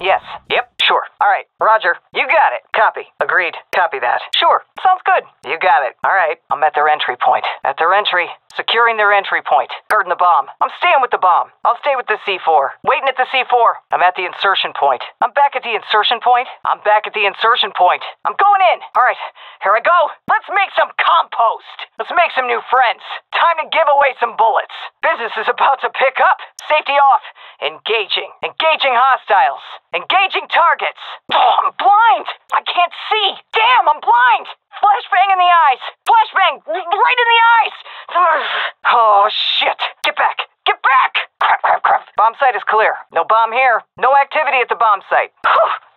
Yes. Yep. Sure. All right. Roger. You got it. Copy. Agreed. Copy that. Sure. Sounds good. You got it. All right. I'm at their entry point. At their entry. Securing their entry point. Guarding the bomb. I'm staying with the bomb. I'll stay with the C4. Waiting at the C4. I'm at the insertion point. I'm back at the insertion point. I'm back at the insertion point. I'm going in. All right. Here I go. Let's make some compost. Let's make some new friends. Time to give away some bullets. Business is about to pick up. Safety off. Engaging. Engaging hostiles. Engaging targets. Oh, bomb here. No activity at the bomb site.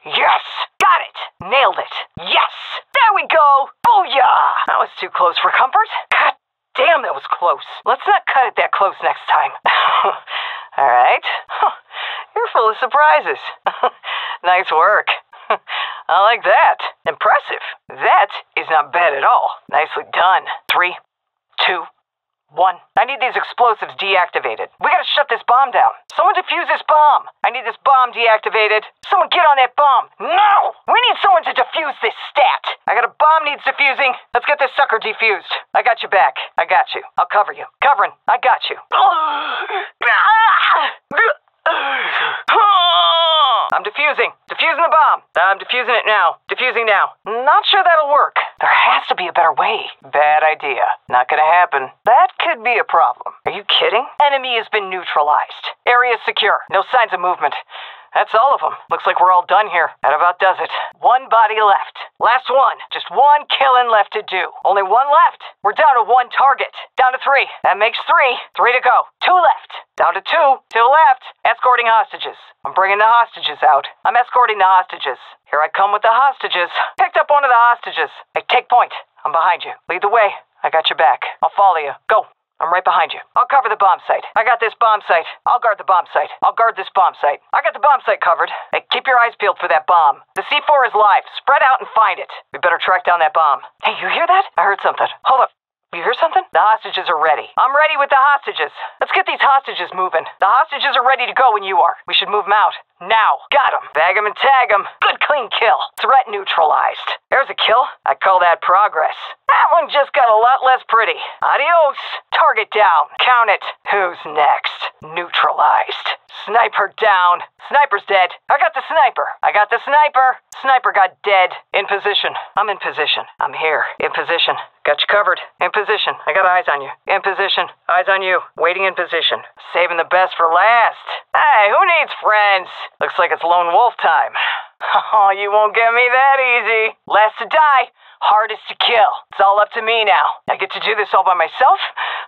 yes. Got it. Nailed it. Yes. There we go. Booyah. That was too close for comfort. God damn, that was close. Let's not cut it that close next time. All right. You're full of surprises. nice work. I like that. Impressive. That is not bad at all. Nicely done. Three, two, one. I need these explosives deactivated. We gotta bomb down. Someone defuse this bomb. I need this bomb deactivated. Someone get on that bomb. Now! We need someone to defuse this stat. I got a bomb needs defusing. Let's get this sucker defused. I got you back. I got you. I'll cover you. Covering. I got you. I'm defusing. Defusing the bomb. I'm defusing it now. Defusing now. Not sure that'll work. There has to be a better way. Bad idea. Not gonna happen. That could be a problem. Are you kidding? Enemy has been neutralized. Area secure. No signs of movement. That's all of them. Looks like we're all done here. That about does it. One body left. Last one. Just one killing left to do. Only one left. We're down to one target. Down to three. That makes three. Three to go. Two left. Down to two. Two left. Escorting hostages. I'm bringing the hostages out. I'm escorting the hostages. Here I come with the hostages. Picked up one of the hostages. Hey, take point. I'm behind you. Lead the way. I got your back. I'll follow you. Go. I'm right behind you. I'll cover the bomb site. I got this bomb site. I'll guard the bomb site. I'll guard this bomb site. I got the bomb site covered. Hey, keep your eyes peeled for that bomb. The C4 is live. Spread out and find it. We better track down that bomb. Hey, you hear that? I heard something. Hold up. You hear something? The hostages are ready. I'm ready with the hostages. Let's get these hostages moving. The hostages are ready to go when you are. We should move them out. Now. Got them. Bag them and tag them. Good clean kill. Threat neutralized. There's a kill. I call that progress. That one just got a lot less pretty. Adios. Target down. Count it. Who's next? Neutralized. Sniper down. Sniper's dead. I got the sniper. I got the sniper. Sniper got dead. In position. I'm in position. I'm here. In position. Got you covered. In position. I got eyes on you. In position. Eyes on you. Waiting in position. Saving the best for last. Hey, who needs friends? Looks like it's lone wolf time. Oh, you won't get me that easy. Last to die, hardest to kill. It's all up to me now. I get to do this all by myself?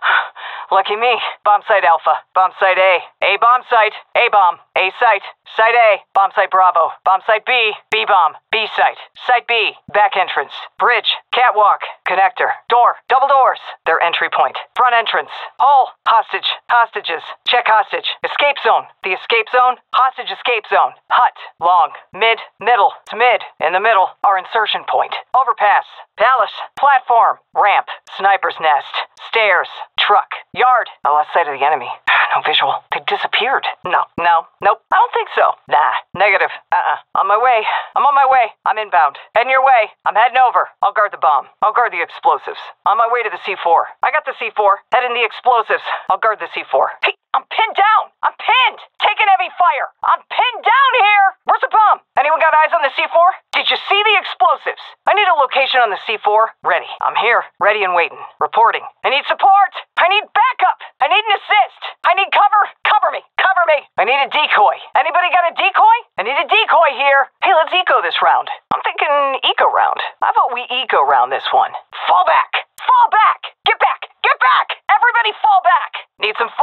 Lucky me. Bomb site Alpha. Bomb site A. A bomb site. A bomb. A site. Site A. Bomb site Bravo. Bomb site B. B bomb. B site. Site B. Back entrance. Bridge. Catwalk. Connector. Door. Double doors. Their entry point. Front entrance. Hole. Hostage. Hostages. Check hostage. Escape zone. The escape zone. Hostage escape zone. Hut. Long. Mid. Middle. It's mid. In the middle. Our insertion point. Overpass. Palace. Platform. Ramp. Sniper's nest. Stairs. Truck. Yard. I lost sight of the enemy. No visual. They disappeared. No. No. Nope. I don't think so. Nah. Negative. Uh-uh. On my way. I'm on my way. I'm inbound. Heading your way. I'm heading over. I'll guard the bomb. I'll guard the explosives. On my way to the C4. I got the C4. Heading the explosives. I'll guard the C4. Hey, I'm pinned down. I'm pinned. Taking heavy fire. I'm pinned down here. Where's the bomb? Anyone got eyes on the C4? Did you see the explosives? I need a location on the C4. Ready. I'm here. Ready and waiting. Reporting. I need support. I need backup. I need an assist. I need cover. Cover me. Cover me. I need a decoy. Anybody got a decoy? I need a decoy here. Hey, let's eco this round. I'm thinking eco round. How about we eco round this one? Fall back. Fall. Back.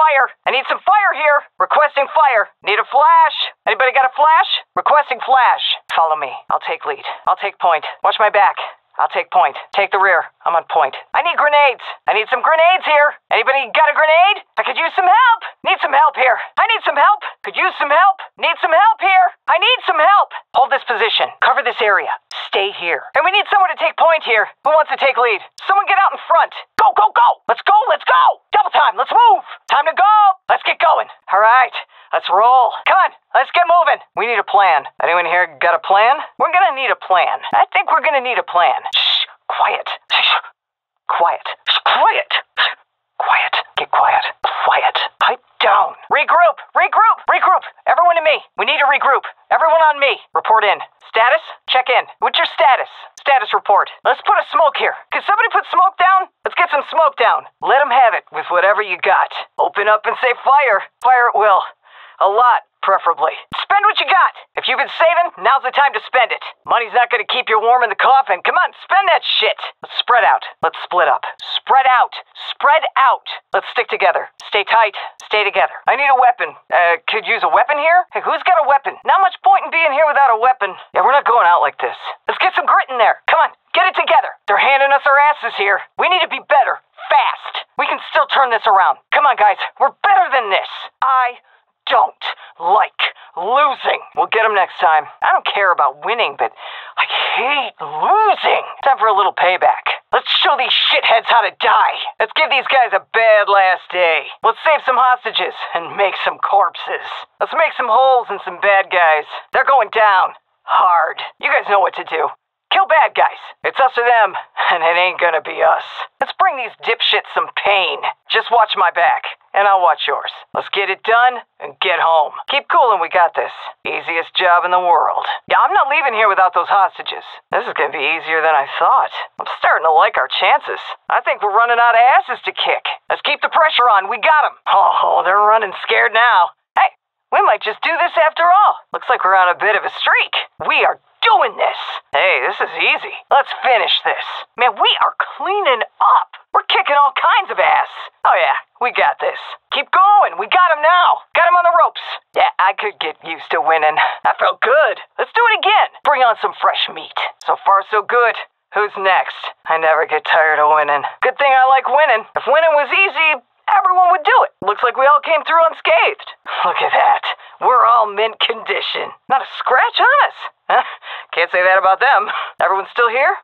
Fire. I need some fire here. Requesting fire. Need a flash. Anybody got a flash? Requesting flash. Follow me. I'll take lead. I'll take point. Watch my back. I'll take point. Take the rear. I'm on point. I need grenades. I need some grenades here. Anybody got a grenade? I could use some help. Need some help here. I need some help. Could use some help. Need some help here. I need some help. Hold this position. Cover this area. Stay here. And we need someone to take point here. Who wants to take lead? Someone get out in front. Go, go, go. Let's go. Let's go. Double time. Let's move. Time to go. Let's get going. All right. Let's roll. Come on. Let's get moving. We need a plan. Anyone here got a plan? We're gonna need a plan. I think we're gonna need a plan. Shh. Quiet. Shh. Quiet. Shh. Quiet. Quiet. Get quiet. Quiet. Pipe down. Regroup. Regroup. Regroup. Everyone to me. We need to regroup. Everyone on me. Report in. Status? Check in. What's your status? Status report. Let's put a smoke here. Can somebody put smoke down? Let's get some smoke down. Let them have it with whatever you got. Open up and say fire. Fire at will. A lot, preferably. Spend what you got. If you've been saving, now's the time to spend it. Money's not gonna keep you warm in the coffin. Come on, spend that shit. Let's spread out. Let's split up. Spread out. Spread out. Let's stick together. Stay tight. Stay together. I need a weapon. Uh, could use a weapon here? Hey, who's got a weapon? Not much point in being here without a weapon. Yeah, we're not going out like this. Let's get some grit in there. Come on, get it together. They're handing us our asses here. We need to be better. Fast. We can still turn this around. Come on, guys. We're better than this. I don't like losing. We'll get them next time. I don't care about winning, but I hate losing. Time for a little payback. Let's show these shitheads how to die. Let's give these guys a bad last day. Let's save some hostages and make some corpses. Let's make some holes in some bad guys. They're going down. Hard. You guys know what to do. Kill bad guys. It's us or them, and it ain't gonna be us. Let's bring these dipshits some pain. Just watch my back, and I'll watch yours. Let's get it done and get home. Keep cool and we got this. Easiest job in the world. Yeah, I'm not leaving here without those hostages. This is gonna be easier than I thought. I'm starting to like our chances. I think we're running out of asses to kick. Let's keep the pressure on. We got them. Oh, they're running scared now. Hey, we might just do this after all. Looks like we're on a bit of a streak. We are this. Hey, this is easy. Let's finish this. Man, we are cleaning up. We're kicking all kinds of ass. Oh, yeah, we got this. Keep going. We got him now. Got him on the ropes. Yeah, I could get used to winning. That felt good. Let's do it again. Bring on some fresh meat. So far, so good. Who's next? I never get tired of winning. Good thing I like winning. If winning was easy, everyone would do it. Looks like we all came through unscathed. Look at that. We're all mint condition. Not a scratch on us. Can't say that about them. Everyone's still here?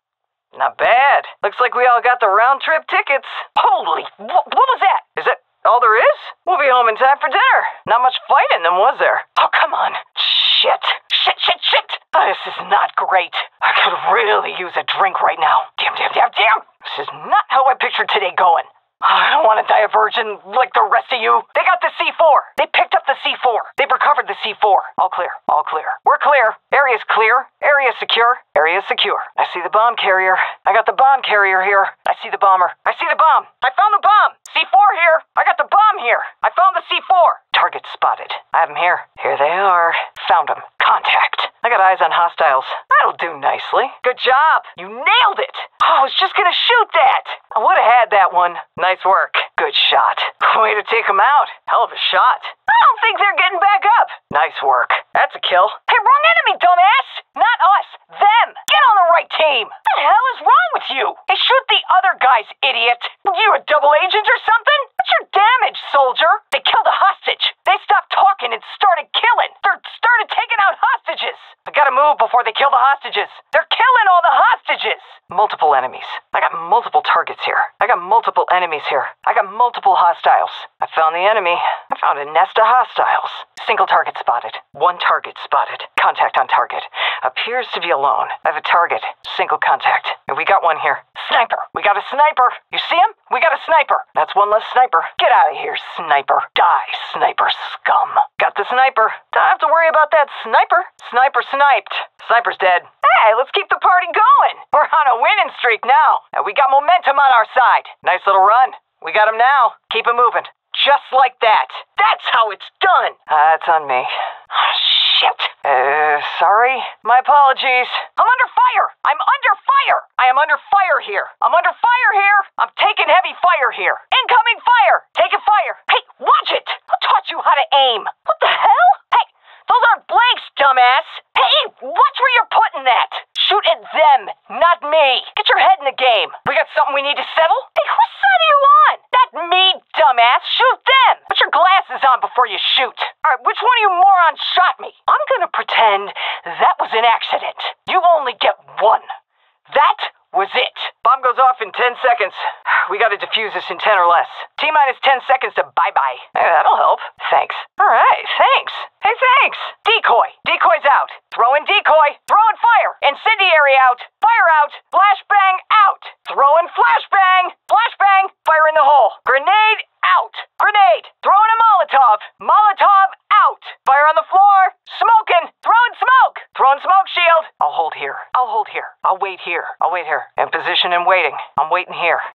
Not bad. Looks like we all got the round trip tickets. Holy, wh- what was that? Is that all there is? We'll be home in time for dinner. Not much fighting them, was there? Oh, come on. Shit. Shit, shit, shit. Oh, this is not great. I could really use a drink right now. Damn, damn, damn, damn. This is not how I pictured today going. Oh, I don't want to die a virgin like the rest of you. They got the C4. They picked up the C4. They've recovered the C4. All clear. All clear. We're clear. Area's clear. Area secure. Area secure. I see the bomb carrier. I got the bomb carrier here. I see the bomber. I see the bomb. I found the bomb. C4 here. I got the bomb here. I found the C4. Target spotted. I have them here. Here they are. Found them. Contact. I got eyes on hostiles. That'll do nicely. Good job. You nailed it. Oh, I was just gonna shoot that. I would have had that one. Nice work. Good shot. Way to take them out. Hell of a shot. I don't think they're getting back up. Nice work. That's a kill. Hey, wrong enemy, dumbass. Not us. Them. Get on the right team. What the hell is wrong with you? Hey, shoot the other guys, idiot. You a double agent or something? What's your damage, soldier? They killed a hostage. They stopped talking and started killing. They started taking out hostages. I gotta move before they kill the hostages. They're killing all the hostages. Multiple enemies. I got multiple targets here. I got multiple enemies here. I got multiple hostiles. I found the enemy. I found a nest of hostiles. Single target spotted. One target spotted. Contact on target. Appears to be alone. I have a target. Single contact. And we got one here. Sniper. We got a sniper. You see him? We got a sniper. That's one less sniper. Get out of here, sniper. Die, sniper scum. Got the sniper. Don't have to worry about that sniper. Sniper sniped. Sniper's dead. Hey, let's keep the party going. Streak now. And we got momentum on our side. Nice little run. We got him now. Keep him moving. Just like that. That's how it's done. That's on me. Oh, shit. Uh, sorry. My apologies. I'm under fire. I'm under fire. I am under fire here. I'm under fire here. I'm taking heavy fire here. Incoming fire. Taking fire. Hey, watch it. Who taught you how to aim? What the hell? Hey, those aren't blanks, dumbass. Hey, watch where you're putting that. Shoot at them, not me. Get your head in the game. We got something we need to settle? Hey, whose side are you on? Not me, dumbass. Shoot them. Put your glasses on before you shoot. All right, which one of you morons shot me? I'm gonna pretend that was an accident. You only get one. That was it. Bomb goes off in 10 seconds. we gotta defuse this in 10 or less. T minus 10 seconds to bye bye. That'll help. Thanks. Alright, thanks. Hey, thanks. Decoy. Decoy's out. Throw in decoy. Throw in fire. Incendiary out. Out. Flashbang out. Throw in flashbang. Flashbang. Fire in the hole. Grenade out. Grenade. Throw in a Molotov. Molotov out. Fire on the floor. Smoking. Throw in smoke. Throw in smoke shield. I'll hold here. I'll hold here. I'll wait here. I'll wait here. In position and waiting. I'm waiting here.